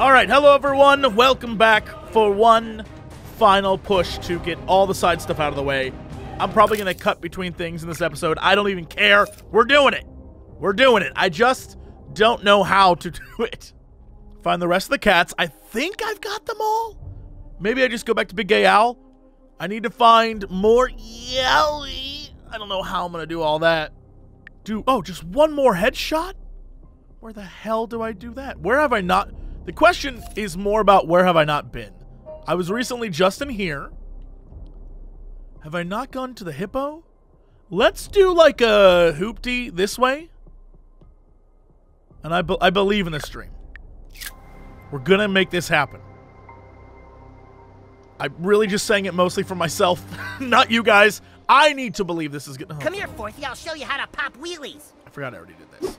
All right, hello everyone. Welcome back for one final push to get all the side stuff out of the way. I'm probably going to cut between things in this episode. I don't even care. We're doing it. We're doing it. I just don't know how to do it. Find the rest of the cats. I think I've got them all. Maybe I just go back to Big Gay Al. I need to find more Yaoi. I don't know how I'm going to do all that. Do oh, just one more headshot? Where the hell do I do that? Where have I not? The question is more about where have I not been? I was recently just in here. Have I not gone to the hippo? Let's do like a hoopty this way. And I, be I believe in this stream. We're gonna make this happen. I'm really just saying it mostly for myself, not you guys. I need to believe this is gonna. Come here, Forthy. I'll show you how to pop wheelies. I forgot I already did this.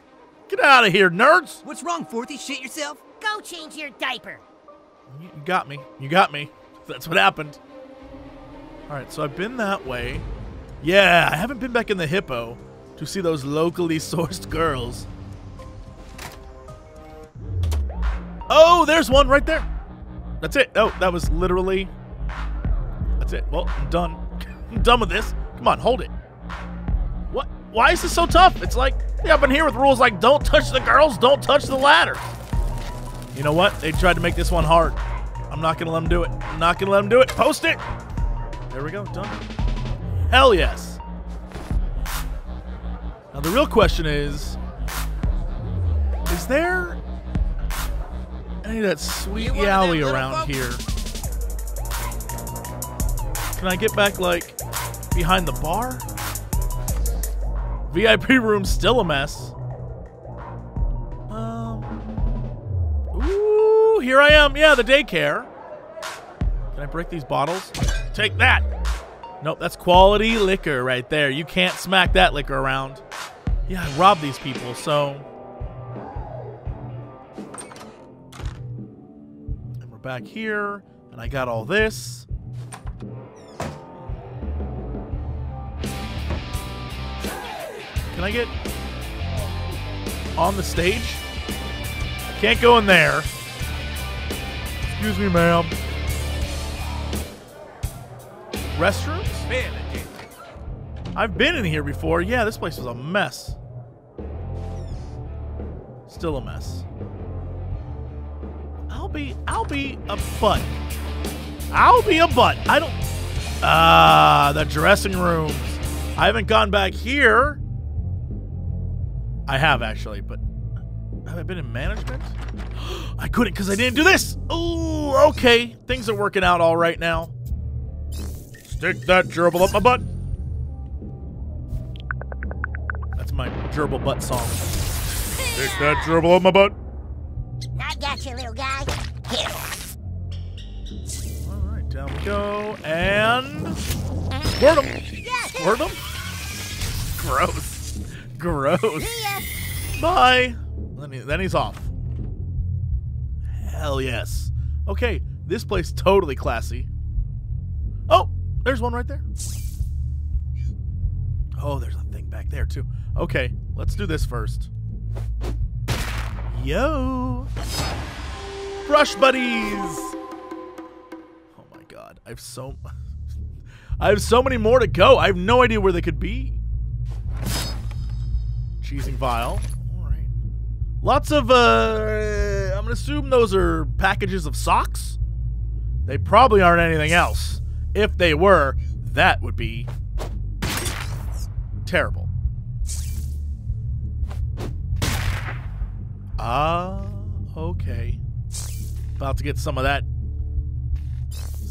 Get out of here, nerds! What's wrong, Forthy? Shit yourself? Go change your diaper. You got me. You got me. That's what happened. All right, so I've been that way. Yeah, I haven't been back in the hippo to see those locally sourced girls. Oh, there's one right there. That's it. Oh, that was literally. That's it. Well, I'm done. I'm done with this. Come on, hold it. What? Why is this so tough? It's like, yeah, I've been here with rules like don't touch the girls, don't touch the ladder. You know what? They tried to make this one hard. I'm not going to let them do it. I'm not going to let them do it. Post it. There we go. Done. Hell yes. Now, the real question is Is there any of that sweet You one of them yaoi around here? Can I get back, like, behind the bar? VIP room still a mess. Here I am. Yeah, the daycare. Can I break these bottles? Take that. Nope, that's quality liquor right there. You can't smack that liquor around. Yeah, I robbed these people, so. And we're back here, and I got all this. Can I get on the stage? I can't go in there. Excuse me, ma'am. Restrooms? Man. I've been in here before. Yeah, this place was a mess. Still a mess. I'll be I'll be a butt. I'll be a butt. I don't Ah, the dressing rooms. I haven't gone back here. I have actually, but have I been in management? I couldn't because I didn't do this. Oh, okay. Things are working out all right now. Stick that gerbil up my butt. That's my gerbil butt song. Stick that gerbil up my butt. I got you, little guy. Here. All right, down we go. And squirt him. Squirt him. Gross. Gross. Bye. Then, he, then he's off. Hell yes. Okay, this place totally classy. Oh, there's one right there. Oh, there's a thing back there too. Okay, let's do this first. Yo. Brush buddies. Oh my god, I have so I have so many more to go. I have no idea where they could be. Cheesing vial. Lots of uh I'm going to assume those are packages of socks. They probably aren't anything else. If they were, that would be terrible. Ah, okay. About to get some of that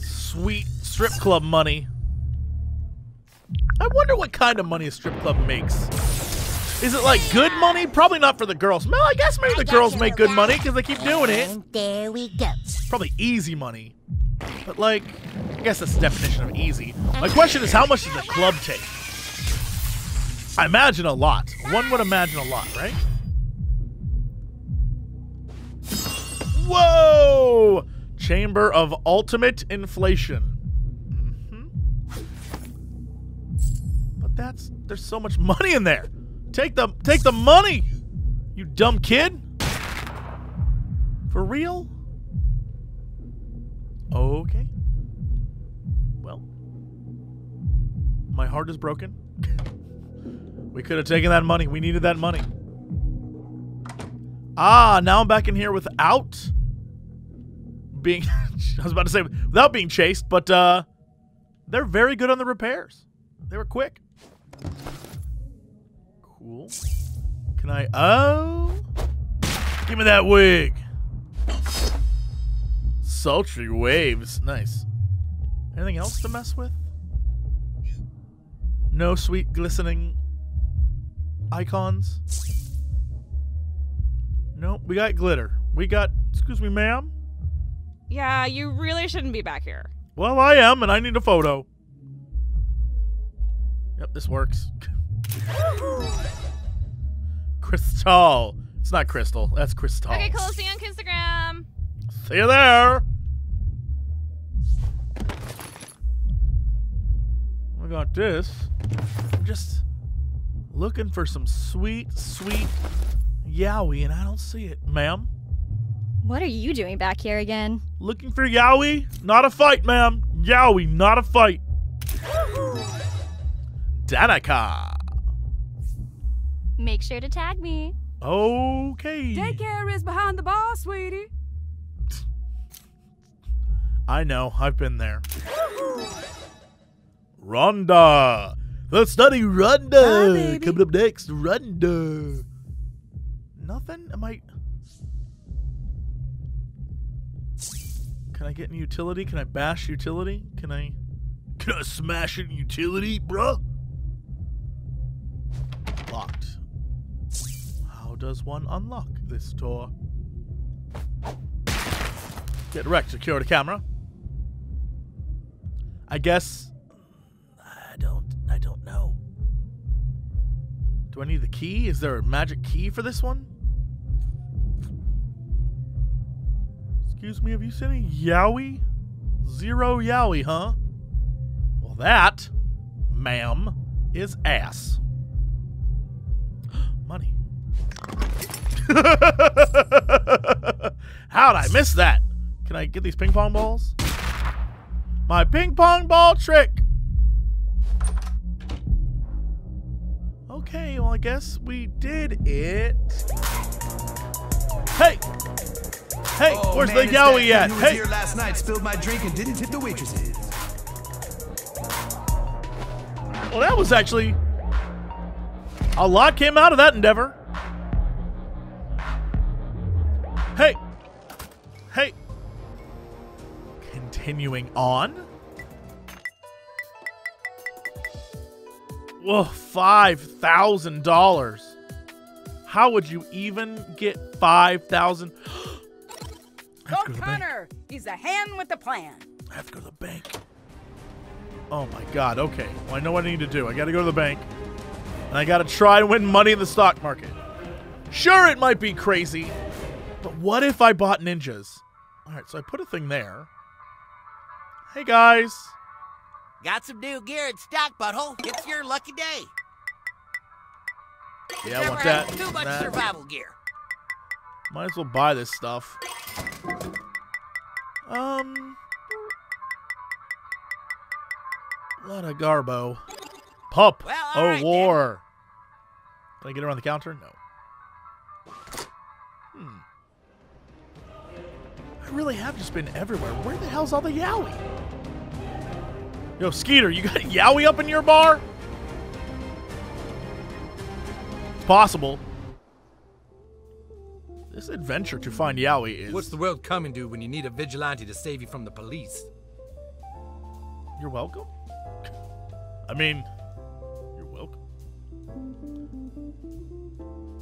sweet strip club money. I wonder what kind of money a strip club makes. Is it like good money? Probably not for the girls. Well, I guess maybe the girls make good money because they keep doing it. And there we go. Probably easy money. But like, I guess that's the definition of easy. My question is, how much does the club take? I imagine a lot. One would imagine a lot, right? Whoa! Chamber of Ultimate Inflation. Mhm. But that's there's so much money in there. Take the take the money, you dumb kid. For real? Okay. Well, my heart is broken. we could have taken that money. We needed that money. Ah, now I'm back in here without being. I was about to say without being chased, but uh, they're very good on the repairs. They were quick. Cool. Can I? Oh, give me that wig. Sultry waves. Nice. Anything else to mess with? No sweet glistening icons. Nope, we got glitter. We got. Excuse me, ma'am. Yeah, you really shouldn't be back here. Well, I am, and I need a photo. Yep, this works. Crystal. It's not crystal. That's crystal. Okay, cool. See you on Instagram. See you there. Oh I got this. I'm just looking for some sweet, sweet yaoi, and I don't see it, ma'am. What are you doing back here again? Looking for yaoi? Not a fight, ma'am. Yaoi, not a fight. Danica. Make sure to tag me. Okay. Daycare is behind the bar, sweetie. I know. I've been there. Rhonda. Let's study Rhonda. Hi. Coming up next, Rhonda. Nothing? Am I. Can I get in utility? Can I bash utility? Can I. Can I smash it in utility, bruh? Does one unlock this door? Get wrecked. Secure the camera. I guess. I don't. I don't know. Do I need the key? Is there a magic key for this one? Excuse me, have you seen any Yaoi? Zero Yaoi, huh? Well, that, ma'am, is ass. How'd I miss that? Can I get these ping pong balls? My ping pong ball trick. Okay, well, I guess we did it. Hey! Hey, Oh, where's man, the that at? kid who was Hey! here last night, spilled my drink, and didn't tip the waitresses. Well, that was actually. A lot came out of that endeavor. Continuing on. Whoa, $5,000. How would you even get 5000 I have Go the. Connor. He's a hand with the plan. I have to go to the bank. Oh my god, okay. Well, I know what I need to do. I gotta go to the bank. And I gotta try and win money in the stock market. Sure, it might be crazy, but what if I bought ninjas? Alright, so I put a thing there. Hey guys. Got some new gear in stock, butthole. It's your lucky day. Yeah, I want that. Too much that. survival gear. Might as well buy this stuff. Um. Lot of garbo. Pup. Well, oh, right, then. war. Can I get around the counter? No. Really have just been everywhere. Where the hell's all the Yaoi? Yo, Skeeter, you got Yaoi up in your bar? It's possible. This adventure to find Yaoi is. What's the world coming to when you need a vigilante to save you from the police? You're welcome. I mean, you're welcome.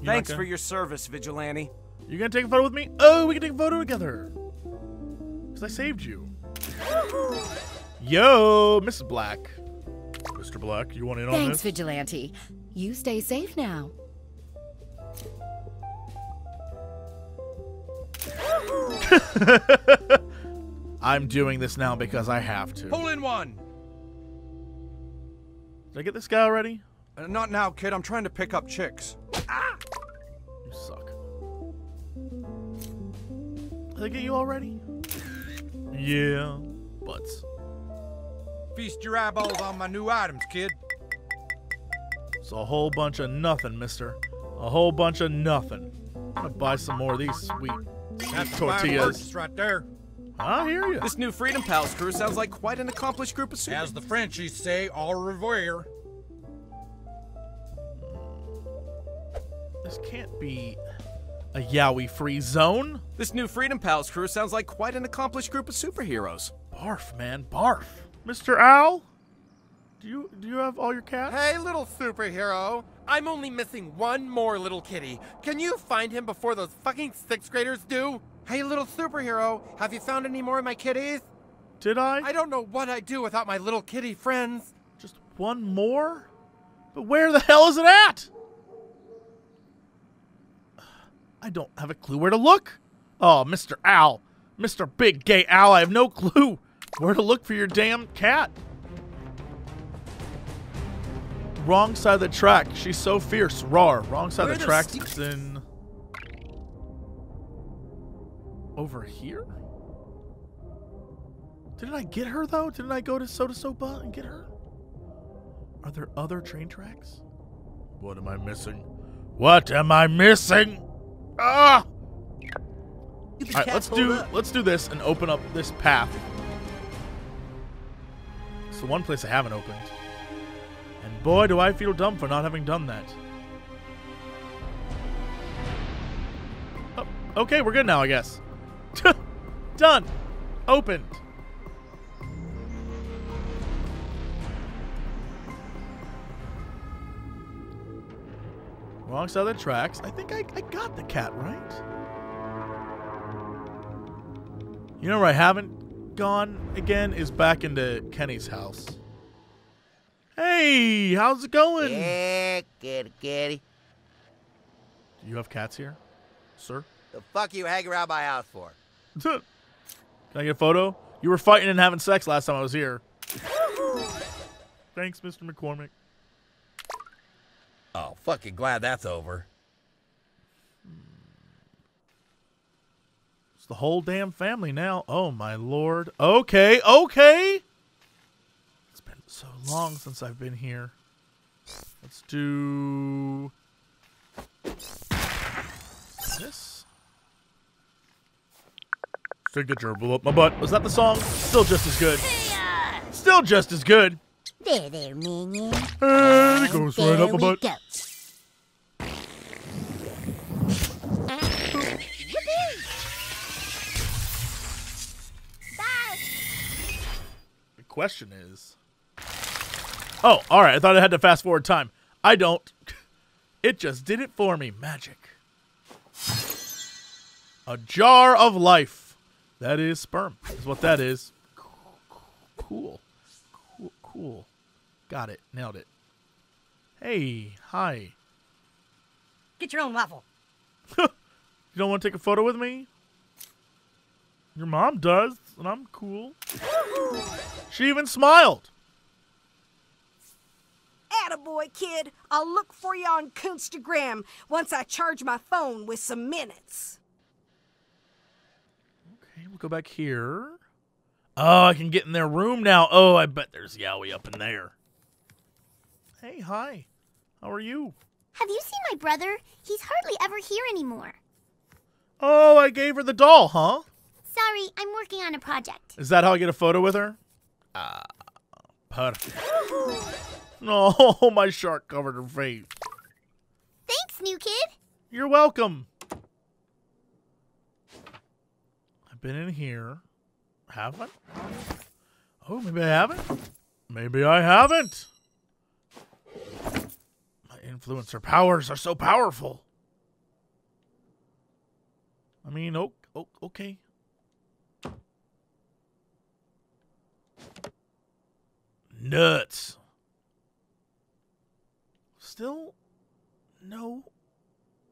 You not Thanks gonna- for your service, Vigilante. You gonna take a photo with me? Oh, we can take a photo together. Cause I saved you. Yo, Mrs. Black. Mr. Black, you want in on this? Thanks, this? Vigilante. You stay safe now. I'm doing this now because I have to. Hole in one. Did I get this guy already? Uh, not now, kid. I'm trying to pick up chicks. Ah! You suck. Did I get you already? Yeah, butts. Feast your eyeballs on my new items, kid. It's a whole bunch of nothing, mister. A whole bunch of nothing. I'm gonna buy some more of these sweet, sweet That's the fine tortillas. right there. I hear you. This new Freedom Pals crew sounds like quite an accomplished group of super. As the Frenchies say, au revoir. Hmm. This can't be a Yaoi free zone. This new Freedom Pals crew sounds like quite an accomplished group of superheroes. Barf, man, barf. Mr. Al, do you do you have all your cats? Hey, little superhero. I'm only missing one more little kitty. Can you find him before those fucking sixth graders do? Hey, little superhero. Have you found any more of my kitties? Did I? I don't know what I'd do without my little kitty friends. Just one more? But where the hell is it at? I don't have a clue where to look. Oh, Mr. Al. Mr. Big Gay Al, I have no clue where to look for your damn cat. Wrong side of the track. She's so fierce. Roar. Wrong side Where of the track. It's in. Over here? Didn't I get her though? Didn't I go to SoDoSoPa and get her? Are there other train tracks? What am I missing? What am I missing? Ah! All right, let's do let's do this and open up this path. It's the one place I haven't opened. And boy, do I feel dumb for not having done that. Oh, okay, we're good now, I guess. Done. Opened. Wrong side of the tracks. I think I, I got the cat right. You know where I haven't gone again is back into Kenny's house. Hey, how's it going? Yeah, kitty, kitty. Do you have cats here, sir? The fuck you hang around my house for? Can I get a photo? You were fighting and having sex last time I was here. Thanks, Mr. McCormick. Oh, fucking glad that's over. It's the whole damn family now. Oh my lord. Okay, okay. It's been so long since I've been here. Let's do this. Signature blew up my butt. Was that the song? Still just as good. Uh, Still just as good. There, there, minion. And it goes right up my butt. go. The question is. Oh, all right. I thought I had to fast forward time. I don't. It just did it for me. Magic. A jar of life. That is sperm. Is what that is. Cool. Cool. Got it. Nailed it. Hey. Hi. Get your own waffle. You don't want to take a photo with me? Your mom does, and I'm cool. She even smiled. Attaboy, kid. I'll look for you on Coonstagram once I charge my phone with some minutes. Okay, we'll go back here. Oh, I can get in their room now. Oh, I bet there's Yaoi up in there. Hey, hi. How are you? Have you seen my brother? He's hardly ever here anymore. Oh, I gave her the doll, huh? Sorry, I'm working on a project. Is that how I get a photo with her? Ah, perfect. No, my shark covered her face. Thanks, new kid. You're welcome. I've been in here. Haven't? Oh, maybe I haven't. Maybe I haven't. My influencer powers are so powerful. I mean, oh, oh okay. Nuts. Still no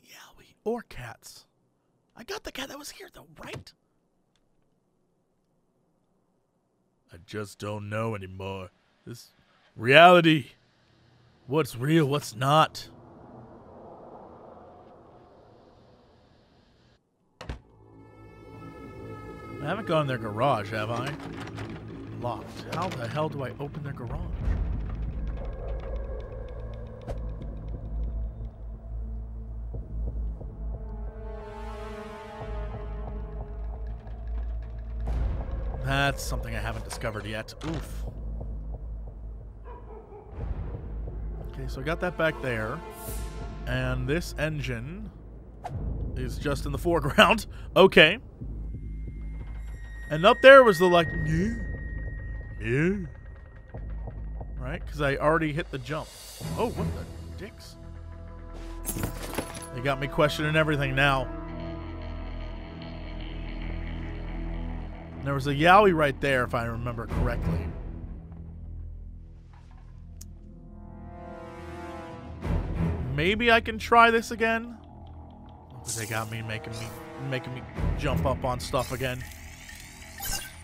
Yaoi or cats. I got the cat that was here though, right? I just don't know anymore. This reality. What's real, what's not? I haven't gone in their garage, have I? Locked. How the hell do I open their garage? That's something I haven't discovered yet. Oof. Okay, so I got that back there. And this engine is just in the foreground. Okay. And up there was the like, yeah, yeah. Right? Because I already hit the jump. Oh, what the dicks? They got me questioning everything now. There was a Yaoi right there, if I remember correctly. Maybe I can try this again. They got me making me making me jump up on stuff again.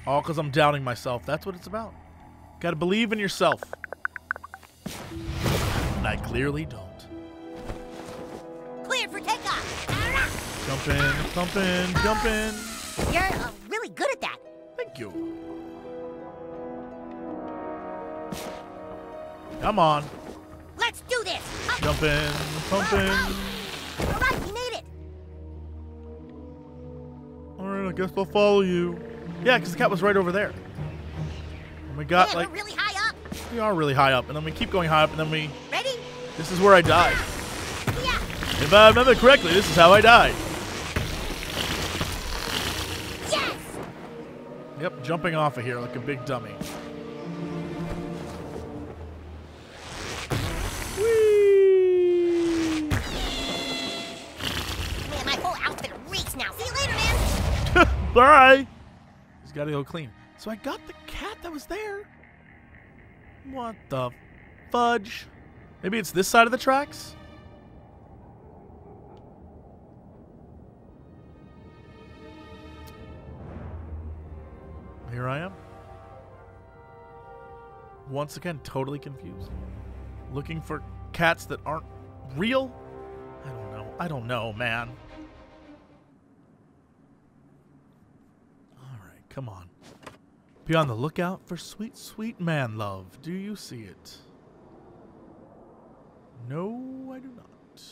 All because I'm doubting myself. That's what it's about. Gotta believe in yourself. And I clearly don't. Cleared for takeoff. Jump in, jump in, jump in. You're uh, really good at that. Thank you. Come on. Let's do this. Up. Jump in, jump in. All right, you made it. Alright, I guess I'll follow you. Yeah, because the cat was right over there. And we got Man, like really high up. we are really high up, and then we keep going high up, and then we Ready? this is where I died. Yeah. If I remember correctly, this is how I died. Yep, jumping off of here like a big dummy. Whee! Man, my whole outfit reeks now. See you later, man. Bye. He's got to go clean. So I got the cat that was there. What the fudge? Maybe it's this side of the tracks? Here I am. Once again, totally confused. Looking for cats that aren't real? I don't know. I don't know, man. All right, come on. Be on the lookout for sweet, sweet man love. Do you see it? No, I do not.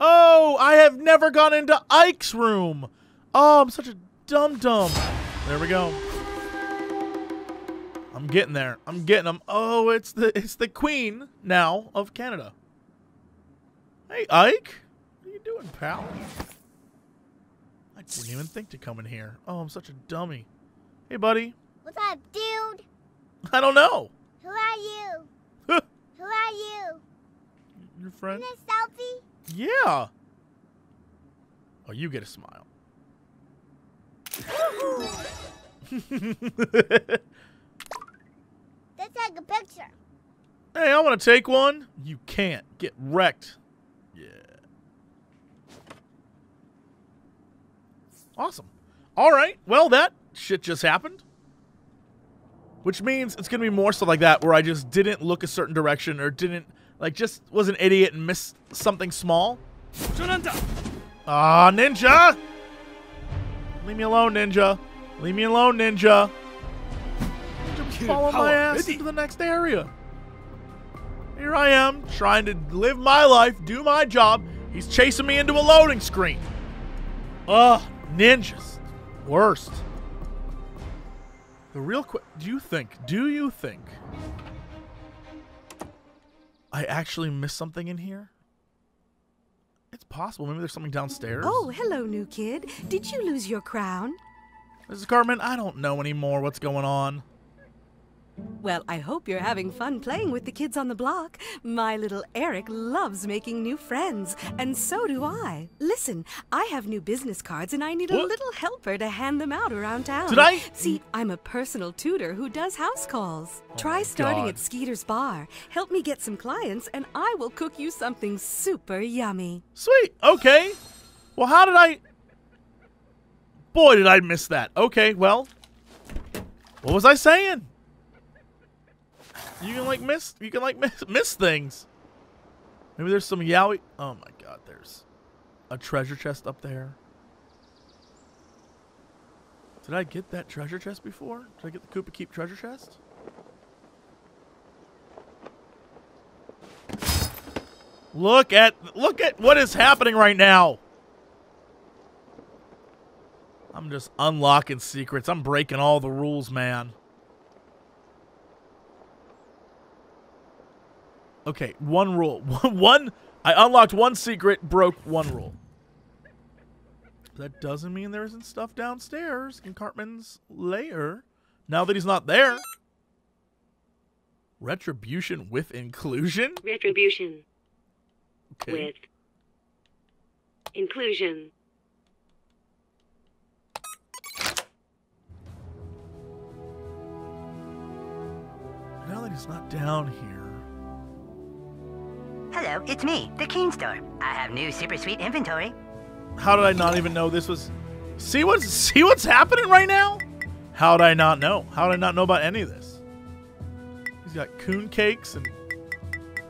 Oh, I have never gone into Ike's room. Oh, I'm such a dum dum. There we go. I'm getting there. I'm getting them. Oh, it's the it's the Queen now of Canada. Hey, Ike. What are you doing, pal? I didn't even think to come in here. Oh, I'm such a dummy. Hey, buddy. What's up, dude? I don't know. Who are you? Who are you? Your friend? In a selfie? Yeah. Oh, you get a smile. Let's take a picture. Hey, I want to take one. You can't. Get wrecked. Yeah. Awesome. All right. Well, that shit just happened. Which means it's going to be more stuff like that where I just didn't look a certain direction or didn't, like, just was an idiot and missed something small. Ah, Ninja! Leave me alone, Ninja. Leave me alone, Ninja. Ninja was following my ass into the next area. Here I am, trying to live my life, do my job. He's chasing me into a loading screen. Ugh, ninjas. Worst. The real quick, do you think, do you think I actually missed something in here? It's possible. Maybe there's something downstairs. Oh, hello, new kid. Did you lose your crown? Mrs. Cartman, I don't know anymore what's going on. Well, I hope you're having fun playing with the kids on the block. My little Eric loves making new friends, and so do I. Listen, I have new business cards, and I need a little helper to hand them out around town. Did I- See, I'm a personal tutor who does house calls. Oh Try starting God. at Skeeter's Bar. Help me get some clients, and I will cook you something super yummy. Sweet. Okay. Well, how did I? Boy, did I miss that. Okay, well, what was I saying? You can like miss. You can like miss, miss things. Maybe there's some yaoi. Oh my god, there's a treasure chest up there. Did I get that treasure chest before? Did I get the Kupa Keep treasure chest? Look at look at what is happening right now. I'm just unlocking secrets. I'm breaking all the rules, man. Okay, one rule. One I unlocked one secret, broke one rule. That doesn't mean there isn't stuff downstairs in Cartman's lair. Now that he's not there. Retribution with inclusion? Retribution Okay. with inclusion. Now that he's not down here. Hello, it's me, the Keen Store. I have new super sweet inventory. How did I not even know this was See what's see what's happening right now? How did I not know? How did I not know about any of this? He's got coon cakes and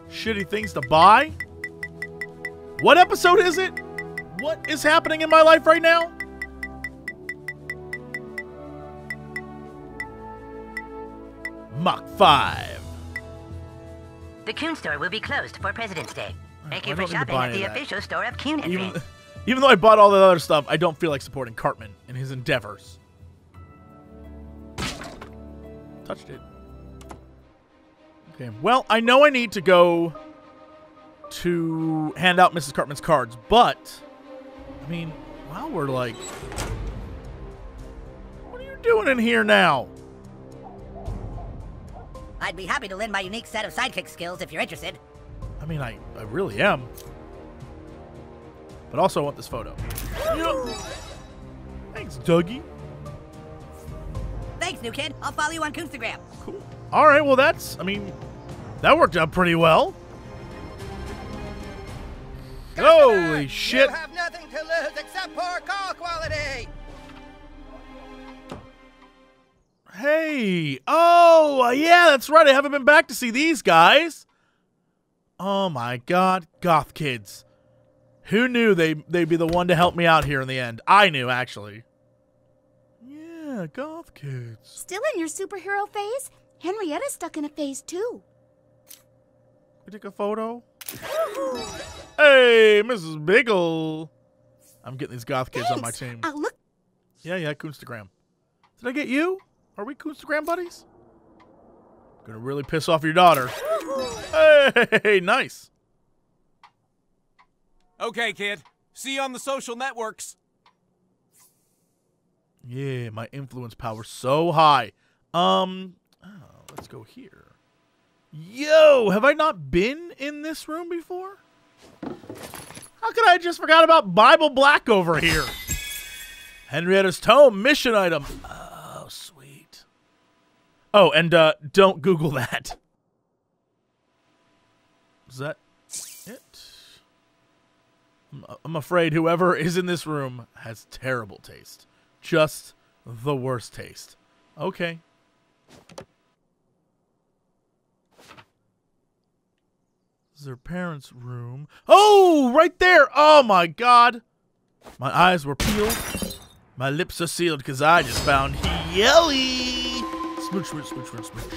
shitty things to buy. What episode is it? What is happening in my life right now? Mach 5. The Coon Store will be closed for President's Day. Thank you for don't need to shopping at the that. official store of Coon Even, Advance. even though I bought all the other stuff, I don't feel like supporting Cartman in his endeavors. Touched it. Okay, well, I know I need to go to hand out Mrs. Cartman's cards, but, I mean, wow, we're like, what are you doing in here now? I'd be happy to lend my unique set of sidekick skills if you're interested. I mean, I, I really am. But also I want this photo. Thanks, Dougie. Thanks, new kid. I'll follow you on Instagram. Cool. All right, well, that's, I mean, that worked out pretty well. Holy shit. You have nothing to lose except poor call quality. Hey. Oh, uh, yeah, that's right. I haven't been back to see these guys. Oh my god, goth kids. Who knew they they'd be the one to help me out here in the end? I knew actually. Yeah, goth kids. Still in your superhero phase? Henrietta's stuck in a phase too. We take a photo. Hey, Mrs. Biggle. I'm getting these goth kids on my team. I'll look. Yeah, yeah, Coonstagram. Did I get you? Are we Coonstagram buddies? Gonna really piss off your daughter. Hey, nice. Okay, kid. See you on the social networks. Yeah, my influence power so high. Um, oh, let's go here. Yo, have I not been in this room before? How could I just forgot about Bible Black over here? Henrietta's tome mission item. Sweet. Oh, and uh, don't Google that. Is that it? I'm, afraid whoever is in this room has terrible taste. Just the worst taste. Okay. Is their parents' room. Oh, right there. Oh my god. My eyes were peeled. My lips are sealed because I just found Yaoi. Smooch, smooch, smooch, smooch, smooch.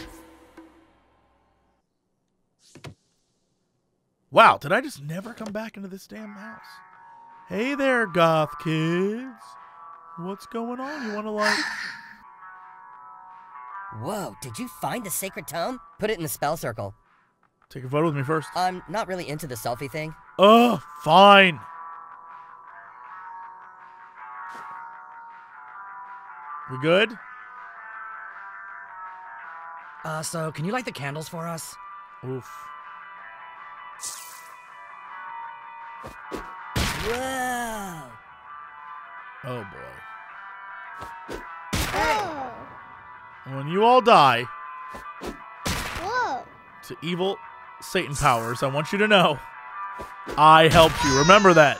Wow, did I just never come back into this damn house? Hey there, goth kids. What's going on? You want to like... Whoa, did you find the sacred tome? Put it in the spell circle. Take a photo with me first. I'm not really into the selfie thing. Oh, fine. We good? Uh, so can you light the candles for us? Oof. Whoa! Oh boy. When you all die Whoa. to evil Satan powers, I want you to know I helped you. Remember that.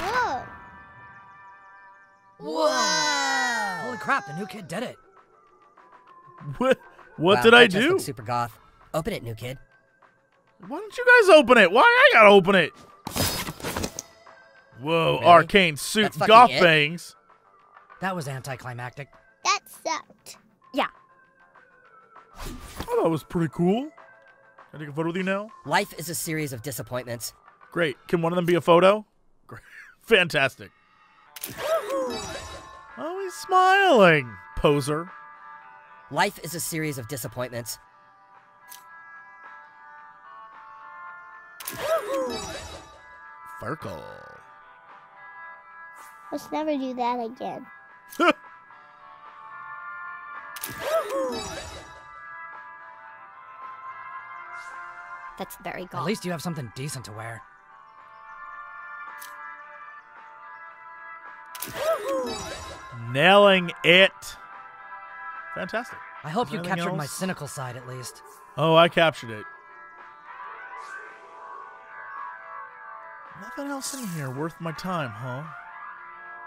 Whoa. Whoa! Holy crap, the new kid did it. What? What Wow, did I that just do? super goth. Open it, new kid. Why don't you guys open it? Why I gotta open it? Whoa, Really? arcane suit, That's goth it? bangs. That was anticlimactic. That sucked. Yeah. Oh, that was pretty cool. Can I take a photo with you now? Life is a series of disappointments. Great. Can one of them be a photo? Great. Fantastic. Oh, he's smiling. Poser. Life is a series of disappointments. Firkle. Let's never do that again. That's very good. At least you have something decent to wear. Nailing it. Fantastic. I hope you captured my cynical side at least. Oh, I captured it. Nothing else in here worth my time, huh?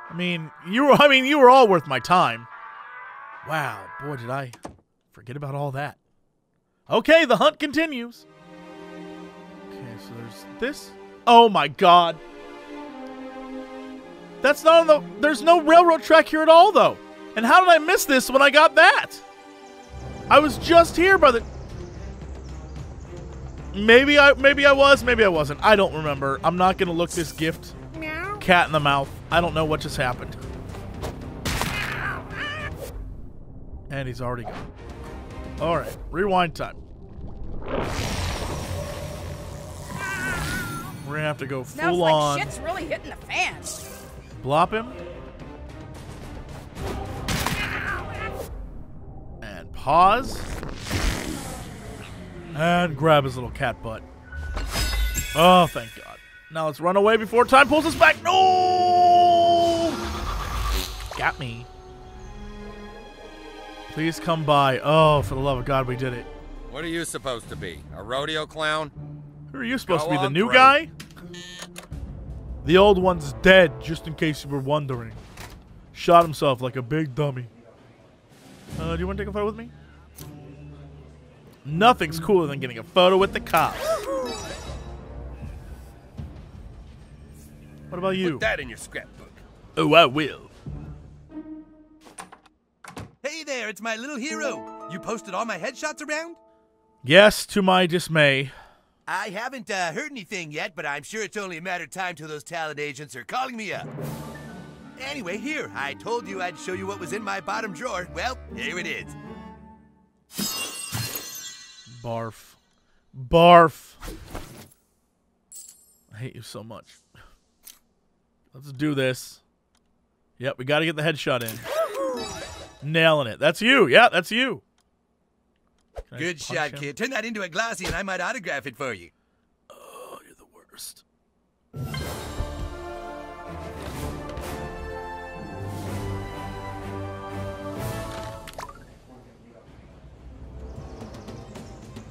I mean, you were I mean, you were all worth my time. Wow, boy did I forget about all that. Okay, the hunt continues. Okay, so there's this. Oh my god. That's not on the there's no railroad track here at all though. And how did I miss this when I got that? I was just here by the Maybe I maybe I was, maybe I wasn't. I don't remember. I'm not gonna look this gift cat in the mouth. I don't know what just happened. And he's already gone. Alright, rewind time. We're gonna have to go full like on shit's really hitting the fan. blop him. And pause. And grab his little cat butt. Oh, thank God. Now let's run away before time pulls us back. No! Got me. Please come by. Oh, for the love of God, we did it. What are you supposed to be? A rodeo clown? Who are you supposed Go to be, the new through. guy? The old one's dead, just in case you were wondering. Shot himself like a big dummy. Uh, do you want to take a photo with me? Nothing's cooler than getting a photo with the cops. What about you? Put that in your scrapbook. Oh, I will. Hey there, it's my little hero. You posted all my headshots around? Yes, to my dismay. I haven't uh, heard anything yet, but I'm sure it's only a matter of time till those talent agents are calling me up. Anyway, here, I told you I'd show you what was in my bottom drawer. Well, here it is. Barf. Barf. I hate you so much. Let's do this. Yep, we got to get the headshot in. Nailing it. That's you. Yeah, that's you. Can Good shot, him? kid. Turn that into a glossy and I might autograph it for you. Oh, you're the worst.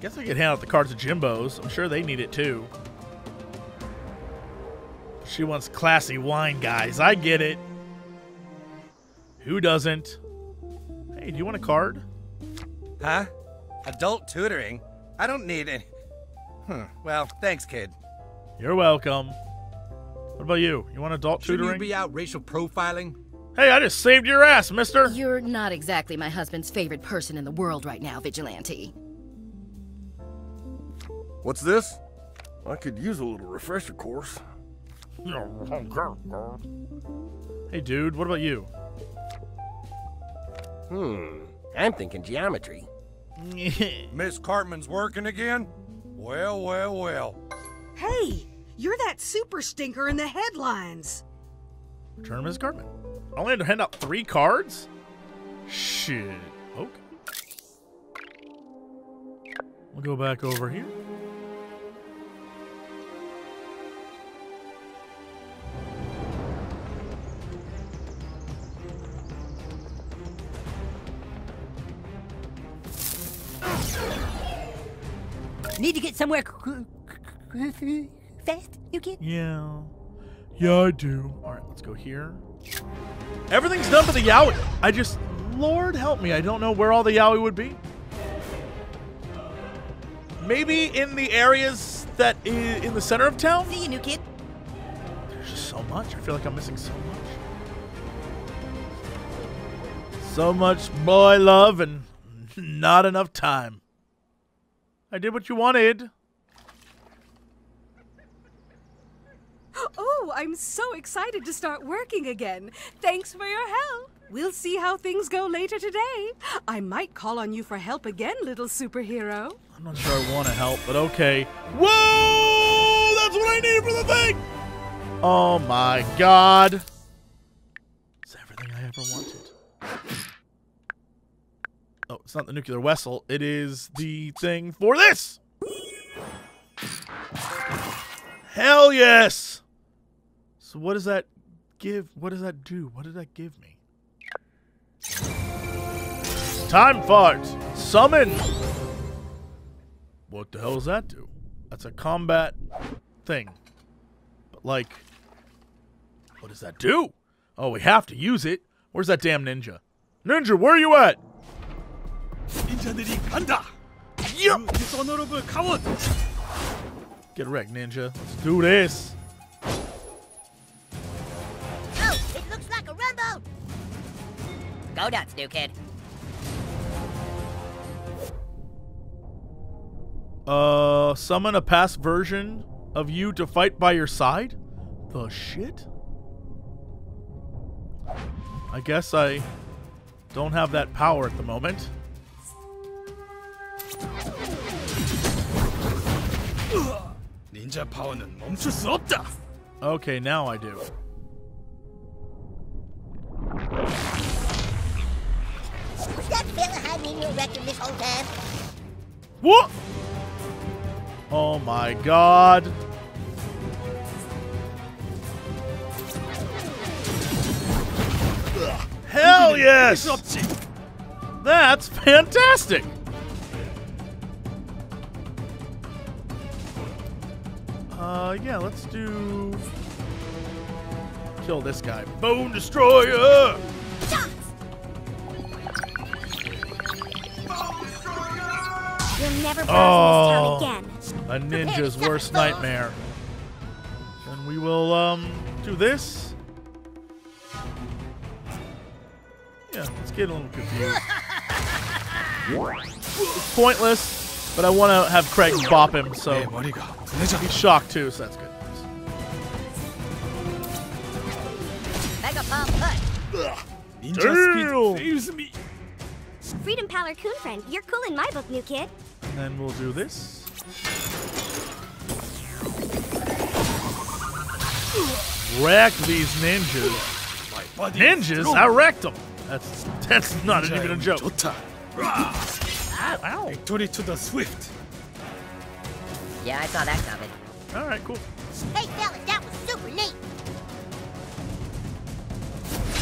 Guess I could hand out the cards to Jimbo's. I'm sure they need it too. She wants classy wine, guys. I get it. Who doesn't? Hey, do you want a card? Huh? Adult tutoring? I don't need any. Hmm. Well, thanks, kid. You're welcome. What about you? You want adult Shouldn't tutoring? you be out racial profiling? Hey, I just saved your ass, mister. You're not exactly my husband's favorite person in the world right now, Vigilante. What's this? I could use a little refresher course. Hey, dude, what about you? Hmm. I'm thinking geometry. Miss Cartman's working again? Well, well, well. Hey, you're that super stinker in the headlines. Return Miss Cartman. I only had to hand out three cards? Shit. Okay. We'll go back over here. Need to get somewhere fast, you kid? Yeah. Yeah, I do. All right, let's go here. Everything's done for the Yaoi. I just, Lord help me, I don't know where all the Yaoi would be. Maybe in the areas that in the center of town? See you, new kid. There's just so much. I feel like I'm missing so much. So much boy love and not enough time. I did what you wanted. Oh, I'm so excited to start working again. Thanks for your help. We'll see how things go later today. I might call on you for help again, little superhero. I'm not sure I want to help, but okay. Whoa! That's what I needed for the thing! Oh my god. It's everything I ever wanted. Oh, it's not the nuclear vessel. It is the thing for this! Hell yes! So what does that give? What does that do? What did that give me? Time fart! Summon! What the hell does that do? That's a combat thing. But like, what does that do? Oh, we have to use it. Where's that damn ninja? Ninja, where are you at? 인자들이 간다. Yep. dishonorable coward. Get wrecked, ninja. Let's do this. Oh, it looks like a rumbo. Go nuts, new kid. Uh, summon a past version of you to fight by your side? The shit? I guess I don't have that power at the moment. 닌자 파워는 멈출 수 없다. Okay, now I do. Was that fella had me your record this whole time? What? Oh my god. Hell yes! That's fantastic! Uh, yeah, let's do... Kill this guy. Bone Destroyer! You'll never Oh, this town again. a ninja's worst nightmare. And we will, um, do this. Yeah, let's get a little confused. It's pointless, but I want to have Craig bop him, so he's shocked too, so that's good. Mega Pump Hut. Ninja Damn. me. Freedom Pal or Coon Friend, you're cool in my book, new kid. And then we'll do this. Wreck these ninjas. Ninjas? I wrecked them. That's that's not even a joke. Ow, ow. Victory to the swift. Yeah, I saw that coming. All right, cool. Hey, fellas, that was super neat.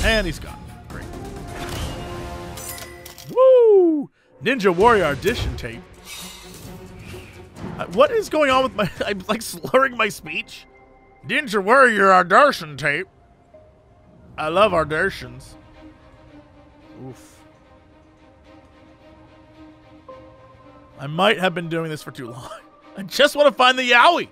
And he's gone. Great. Woo! Ninja Warrior audition tape. Uh, what is going on with my? I'm like slurring my speech. Ninja Warrior audition tape. I love auditions. Oof. I might have been doing this for too long. I just want to find the Yaoi.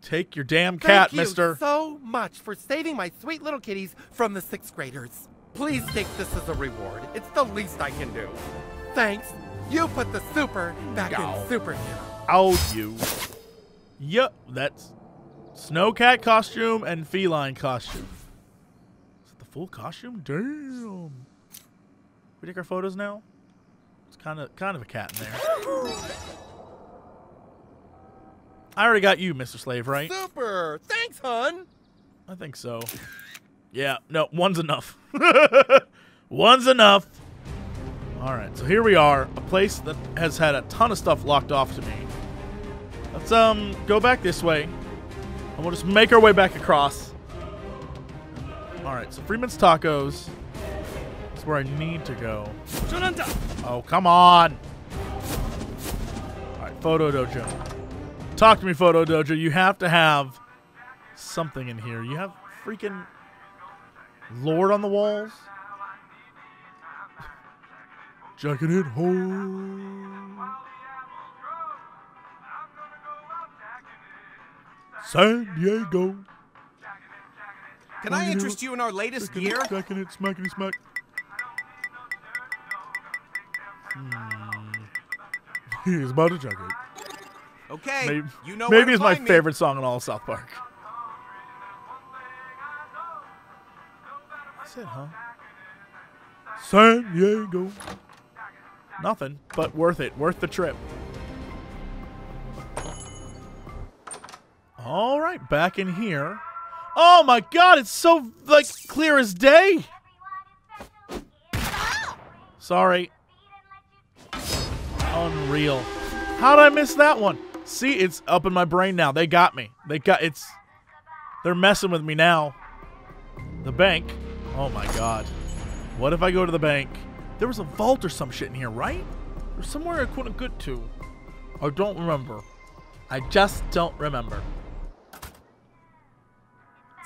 Take your damn cat, mister. Thank you mister. so much for saving my sweet little kitties from the sixth graders. Please take this as a reward. It's the least I can do. Thanks. You put the super back Ow. in superhero. Oh, you. Yep, that's snowcat costume and feline costume. Is it the full costume? Damn. We take our photos now. It's kind of kind of a cat in there. I already got you, Mr. Slave, right? Super. Thanks, hun. I think so. Yeah, no, one's enough. one's enough. All right, so here we are, a place that has had a ton of stuff locked off to me. Let's um go back this way, and we'll just make our way back across. All right, so Freeman's Tacos. That's where I need to go. Oh, come on. All right, Photo Dojo. Talk to me, Photo Dojo. You have to have something in here. You have freaking Lorde on the walls. Jacking it home. San Diego. Can I interest you in our latest Jacking gear? it, jacking it, smackety smack. Hmm. He's about to it. Okay, Maybe, you know maybe it's my me. favorite song in all of South Park. That's it, huh? San Diego. Nothing, but worth it. Worth the trip. All right, back in here. Oh my god, it's so like clear as day. Sorry. Unreal. How did I miss that one? See, it's up in my brain now. They got me. They got it's they're messing with me now. The bank. Oh my god. What if I go to the bank? There was a vault or some shit in here, right? Or somewhere I couldn't get to. I don't remember. I just don't remember.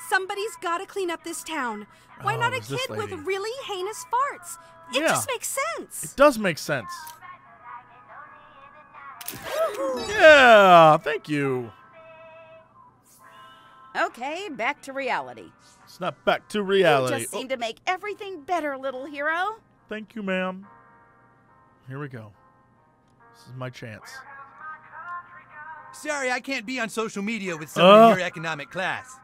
Somebody's got to clean up this town. Why Oh, not a kid with really heinous farts? It Yeah. just makes sense. It does make sense. Yeah, thank you. Okay, back to reality. Snap back to reality. You just seem to make everything better, little hero. Oh, thank you, ma'am. Here we go. This is my chance. Sorry, I can't be on social media with Uh. someone in your economic class.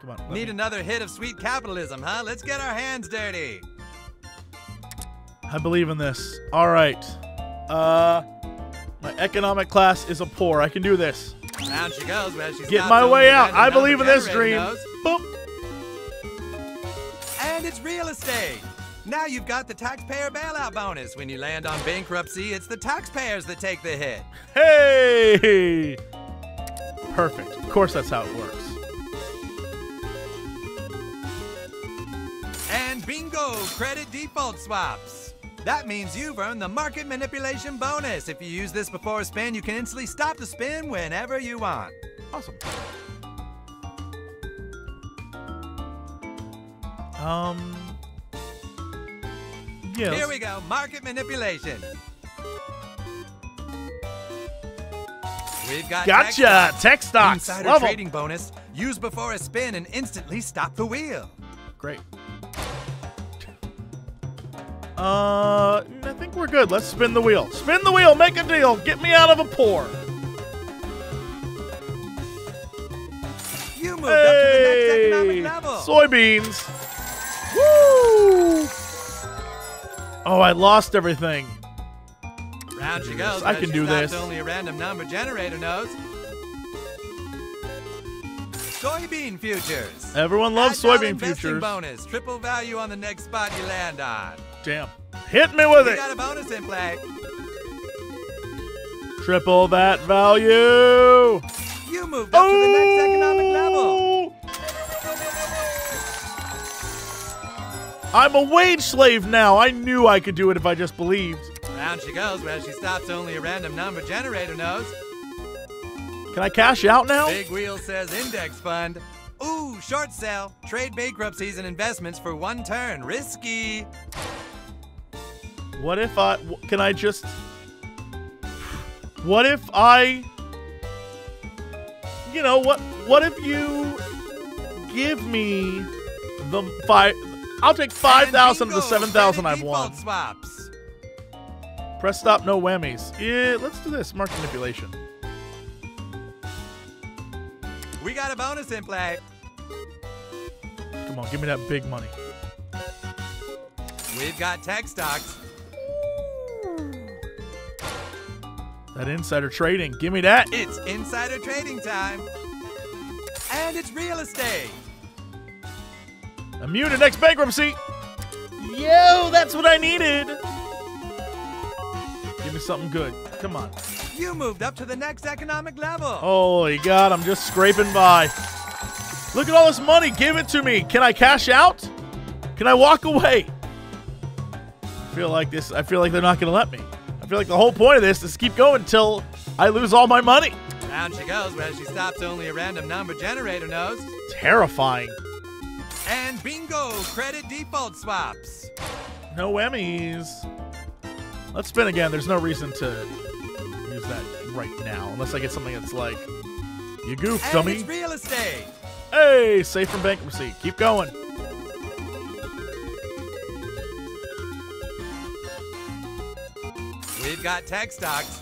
Come on. Need me- another hit of sweet capitalism, huh? Let's get our hands dirty. I believe in this. All right. Uh, my economic class is a poor. I can do this. Round she goes, where she Get my way out. I believe in this dream. knows. Boop. And it's real estate. Now you've got the taxpayer bailout bonus. When you land on bankruptcy, it's the taxpayers that take the hit. Hey! Perfect. Of course, that's how it works. And bingo, credit default swaps. That means you've earned the market manipulation bonus. If you use this before a spin, you can instantly stop the spin whenever you want. Awesome. Um. Yeah. Here we go, market manipulation. We've got Gotcha! Tech Tech stocks. Insider Love 'em. trading bonus. Use before a spin and instantly stop the wheel. Great. Uh, I think we're good. Let's spin the wheel. Spin the wheel. Make a deal. Get me out of a pour. You moved up to the next economic level. Soybeans. Woo! Oh, I lost everything. Round she goes. I can do this. Only a random number generator knows. Soybean futures. Everyone loves soybean futures. bonus. Triple value on the next spot you land on. Damn. Hit me with We it. got a bonus in play. Triple that value. You moved up to the next economic Oh! level. I'm a wage slave now. I knew I could do it if I just believed. Round she goes. Where she stops, only a random number generator knows. Can I cash out now? Big Wheel says index fund. Ooh, short sale. Trade bankruptcies and investments for one turn. Risky. What if I... can I just What if I You know what what if you give me the five I'll take 5,000 of the 7,000 I've won. Swaps. Press stop no whammies. Yeah, let's do this. Market manipulation. We got a bonus in play. Come on, give me that big money. We've got tech stocks. That insider trading. Give me that. It's insider trading time. And it's real estate. Immune to next bankruptcy. Yo, that's what I needed. Give me something good. Come on. You moved up to the next economic level. Holy God, I'm just scraping by. Look at all this money. Give it to me. Can I cash out? Can I walk away? I feel like this. I feel like they're not going to let me. I feel like the whole point of this is keep going until I lose all my money. Round she goes, where she stops only a random number generator knows. Terrifying. And bingo, credit default swaps. No Emmys. Let's spin again. There's no reason to use that right now, unless I get something that's like, you goof, And dummy. it's real estate. Hey, safe from bankruptcy. Keep going. We've got tech stocks.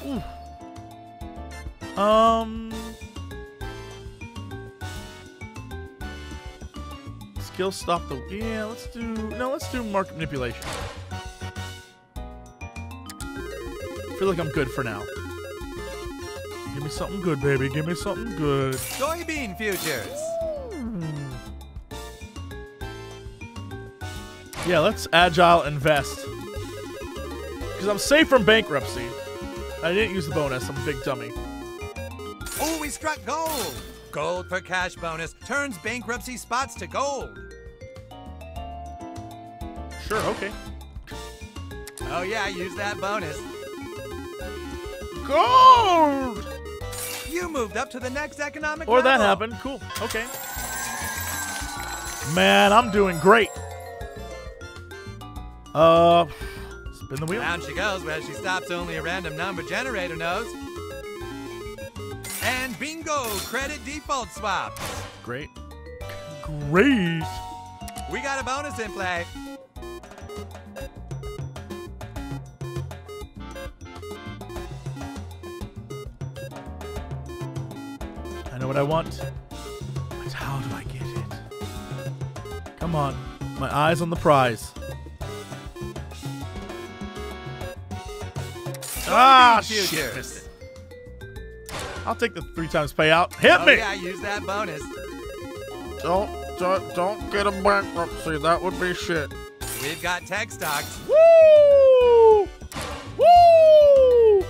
Um. Skill stop the. Yeah, let's do. No, let's do market manipulation. I feel like I'm good for now. Give me something good, baby. Give me something good. Soybean futures. Yeah, let's agile invest. Because I'm safe from bankruptcy. I didn't use the bonus. I'm a big dummy. Oh, we struck gold. Gold for cash bonus turns bankruptcy spots to gold. Sure, okay. Oh yeah, use that bonus. Gold! You moved up to the next economic Or that happened. Cool. Okay. Man, I'm doing great. Uh, spin the wheel. Down she goes, where she stops only a random number generator knows. And bingo, credit default swap. Great. Great. We got a bonus in play. I know what I want. But how do I get it? Come on. My eyes on the prize. Ah, Soybean shit. Missed it. I'll take the three times payout. Hit oh me! yeah, use that bonus. Don't, don't, don't get a bankruptcy. That would be shit. We've got tech stocks. Woo! Woo!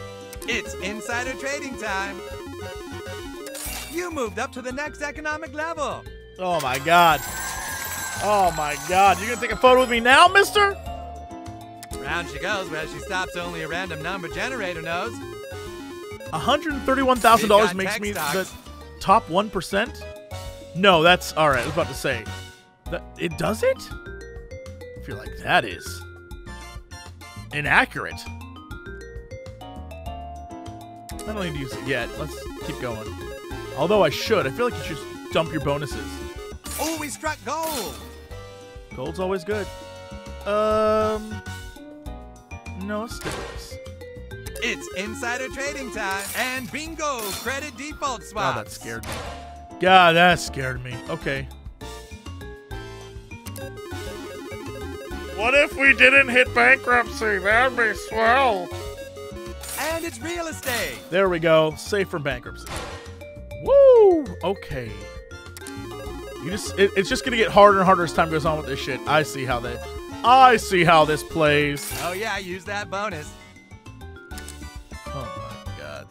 It's insider trading time. You moved up to the next economic level. Oh my god. Oh my god. You gonna take a photo with me now, mister? Round she goes, where she stops only a random number generator knows. $131,000 makes me tech the top 1%? No, that's all right. I was about to say. That, it does it? I feel like that is inaccurate. I don't need to use it yet. Let's keep going. Although I should. I feel like you should just dump your bonuses. Oh, we struck gold. Gold's always good. Um. No, let's stick with this. It's insider trading time. And bingo, credit default swaps. God, that scared me. God, that scared me. Okay. What if we didn't hit bankruptcy? That'd be swell. And it's real estate. There we go. Safe from bankruptcy. Woo! Okay. You just it, it's just gonna get harder and harder as time goes on with this shit. I see how they I see how this plays. Oh yeah, use that bonus. Oh my god.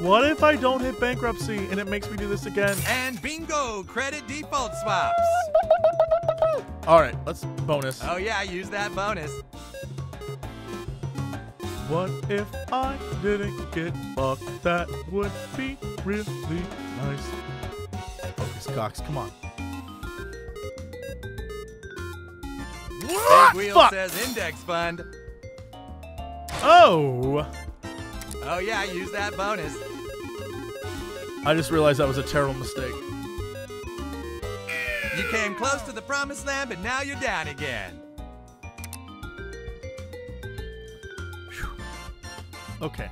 What if I don't hit bankruptcy and it makes me do this again? And bingo, credit default swaps. Alright, let's bonus. Oh yeah, use that bonus. What if I didn't get fucked? That would be really nice. Focus, Cox, come on. Big wheel fuck. says index fund. Oh! Oh yeah, use that bonus. I just realized that was a terrible mistake. You came close to the promised land, but now you're down again. Okay.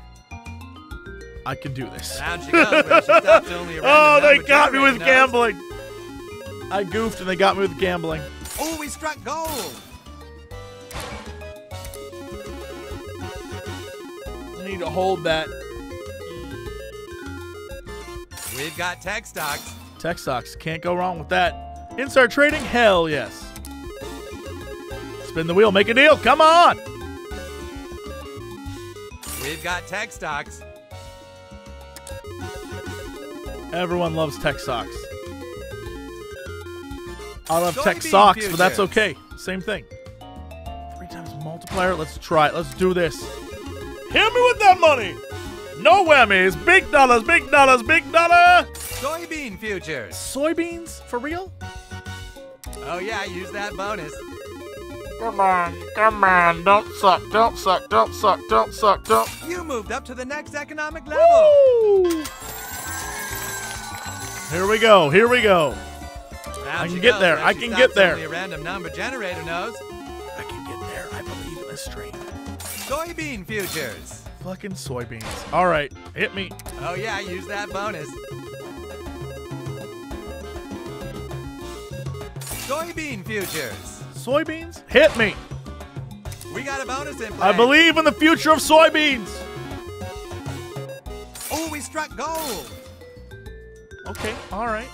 I can do this. Down she goes, where she stops only a oh, they got me with knows. gambling. I goofed and they got me with gambling. Oh, we struck gold. I need to hold that. We've got tech stocks. Tech stocks. Can't go wrong with that. Inside trading? Hell yes. Spin the wheel. Make a deal. Come on. We've got tech stocks. Everyone loves tech socks. I love tech Soybean socks, but that's okay. Same thing. Three times multiplier. Let's try it. Let's do this. Hit me with that money. No whammies. Big dollars, big dollars, big dollar. Soybean futures. Soybeans? For real? Oh yeah, use that bonus. Come on, come on. Don't suck, don't suck, don't suck, don't suck, don't. You moved up to the next economic level. Woo! Here we go, here we go. I can get there, I can get there. A random number generator knows. I can get there. I believe in this stream. Soybean futures. Fucking soybeans. All right, hit me. Oh yeah, use that bonus. Soybean futures. Soybeans? Hit me. We got a bonus in play. I believe in the future of soybeans. Oh, we struck gold. Okay, all right.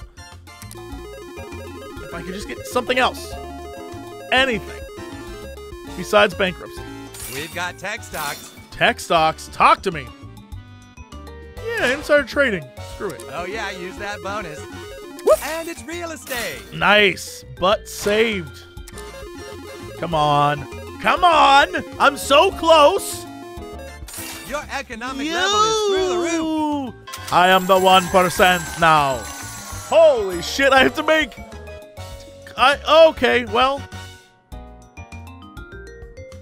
If I could just get something else. Anything. Besides bankruptcy. We've got tech stocks. Tech stocks, talk to me. Yeah, insider trading. Screw it. Oh yeah, use that bonus. And it's real estate. Nice, but saved. Come on. Come on! I'm so close! Your economic level is through the roof. I am the 1% now. Holy shit, I have to make. I. Okay, well.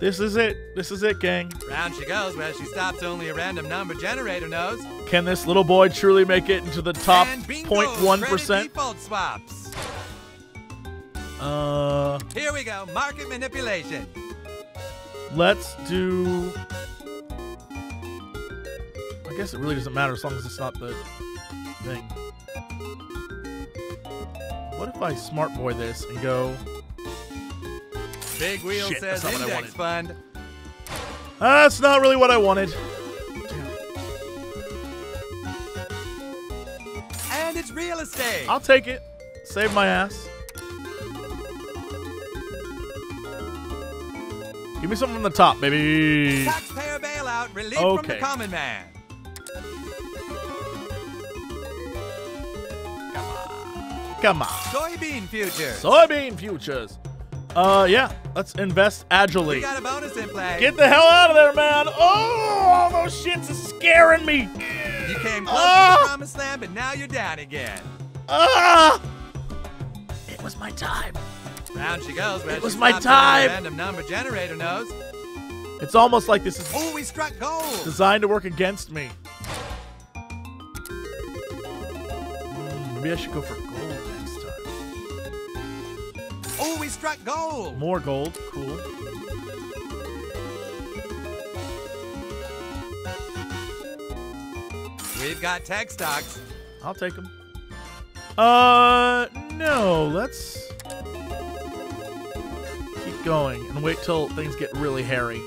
This is it. This is it, gang. Round she goes, where she stops only a random number generator knows. Can this little boy truly make it into the top And bingo, 0.1%? swaps. Uh, Here we go, market manipulation. let's do. I guess it really doesn't matter as long as it's not the thing. What if I smart boy this and go? Big wheel Shit, says that's not index fund. That's not really what I wanted. And it's real estate. I'll take it. Save my ass. Give me something from the top, baby. Taxpayer bailout, relief from the common man. Come on. Soybean futures. Soybean futures. Uh, yeah. Let's invest we agilely. got a bonus in play. Get the hell out of there, man. Oh, all those shits are scaring me. you came close Ah! to the promised land, but now you're down again. Ah! It was my time. Round she goes, It was my stops only a time. Random number generator knows. It's almost like this is Oh, we struck gold. designed to work against me. Hmm, maybe I should go for struck gold. More gold. Cool. We've got tech stocks. I'll take them. Uh, no. Let's keep going and wait till things get really hairy.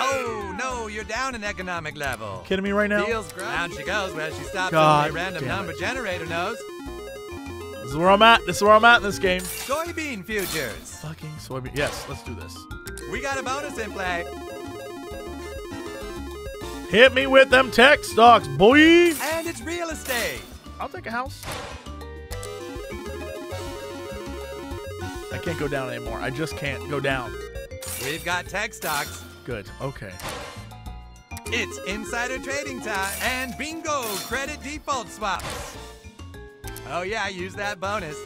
Oh, no, you're down an economic level. Kidding me right now? Feels great. Down she goes, where she stops God only a random number generator knows. This is where I'm at. This is where I'm at in this game. Soybean futures. Fucking soybean. Yes, let's do this. We got a bonus in play. Hit me with them tech stocks, boy. And it's real estate. I'll take a house. I can't go down anymore. I just can't go down. We've got tech stocks. Good. Okay. It's insider trading time. And bingo, credit default swaps. Oh, yeah, use that bonus.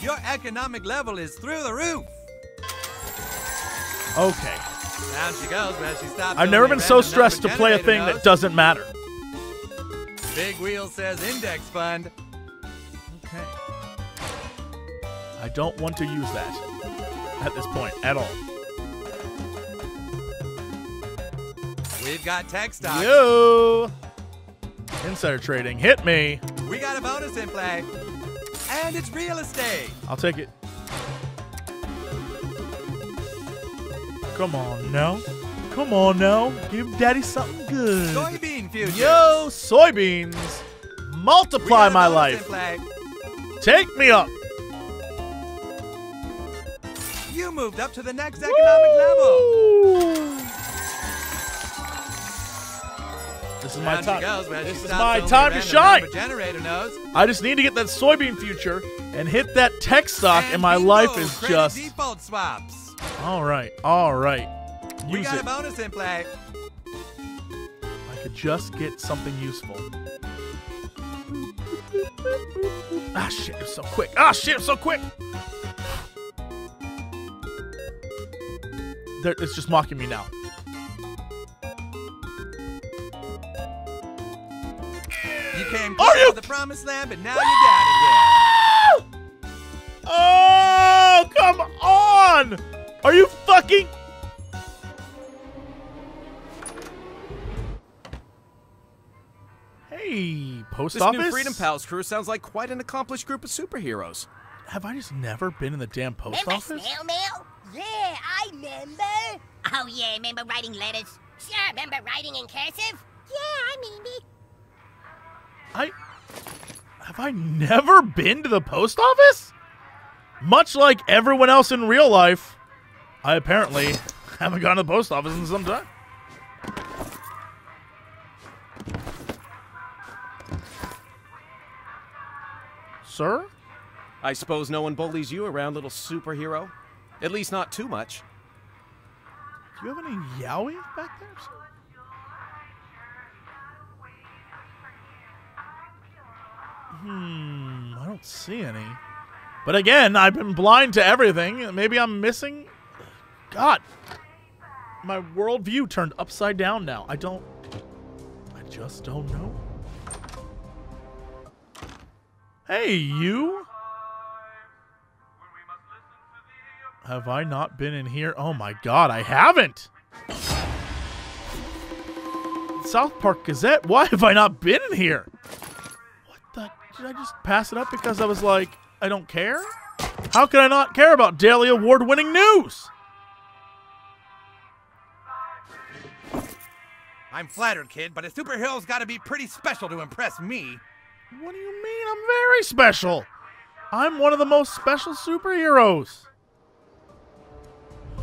Your economic level is through the roof. Okay. Down she goes, where she stops. I've never been so stressed to play a thing that doesn't matter. Big wheel says index fund. Okay. I don't want to use that at this point at all. We've got tech stocks. Yo! Insider trading. Hit me. We got a bonus in play. And it's real estate. I'll take it. Come on now. Come on now. Give daddy something good. Soybean futures. Yo, soybeans. Multiply my life. Take me up. You moved up to the next economic level. This is my time. goes, This is my time to shine. I just need to get that soybean future and hit that tech stock, and, my life is just default swaps. all right. All right. We got it. a bonus in play. I could just get something useful. Ah shit! It's so quick. Ah shit! It's so quick. There, it's just mocking me now. Came Are you- the promised land, but now you're down again. Oh, come on! Are you fucking? Hey, post This office. new Freedom Pals crew sounds like quite an accomplished group of superheroes. Have I just never been in the damn post Remember office? snail mail? Yeah, I remember. Oh, yeah, remember writing letters? Sure, remember writing in cursive? Yeah, I mean it. I have I never been to the post office? Much like everyone else in real life, I apparently haven't gone to the post office in some time. Sir? I suppose no one bullies you around, little superhero? At least not too much. Do you have any yaoi back there, sir? Hmm, I don't see any. But again, I've been blind to everything. Maybe I'm missing. God, my worldview turned upside down now. I don't. I just don't know. Hey, you. Have I not been in here? Oh my god, I haven't. South Park Gazette. Why have I not been in here? Did I just pass it up because I was like, I don't care? How can I not care about daily award-winning news? I'm flattered, kid, but a superhero's got to be pretty special to impress me. What do you mean I'm very special? I'm one of the most special superheroes.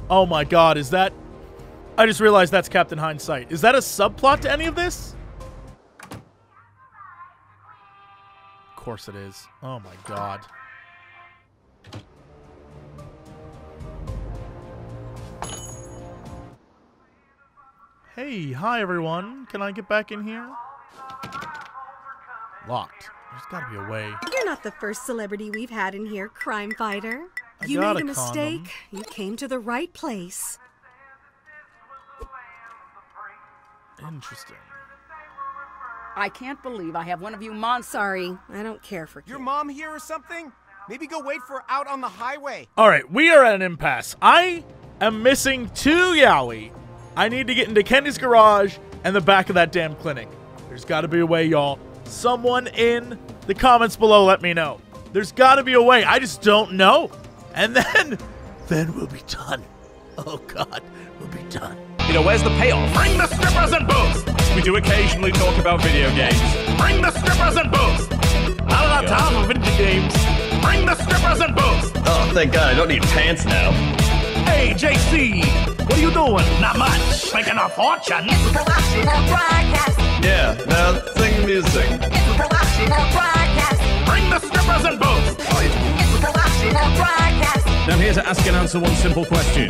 Oh my god, is that... I just realized that's Captain Hindsight. Is that a subplot to any of this? Course it is. Oh my god. Hey, hi everyone. Can I get back in here? Locked. There's gotta be a way. You're not the first celebrity we've had in here, crime fighter. I You made a a mistake. You came to the right place. Interesting. I can't believe I have one of you monsters. Sorry, I don't care for Your mom here or something? Maybe go wait for her out on the highway. All right, we are at an impasse. I am missing two Yaoi. I need to get into Kenny's garage and the back of that damn clinic. There's got to be a way, y'all. Someone in the comments below let me know. There's got to be a way. I just don't know. And then, then we'll be done. Oh God, we'll be done. You know, where's the payoff? Bring the strippers and booze! We do occasionally talk about video games. Bring the strippers and booze! I don't have time for video games. Bring the strippers and booze! Oh, thank God, I don't need pants now. Hey, JC! What are you doing? Not much. Making a fortune. Yeah, now sing music. Bring the strippers and booze! I'm here to ask and answer one simple question.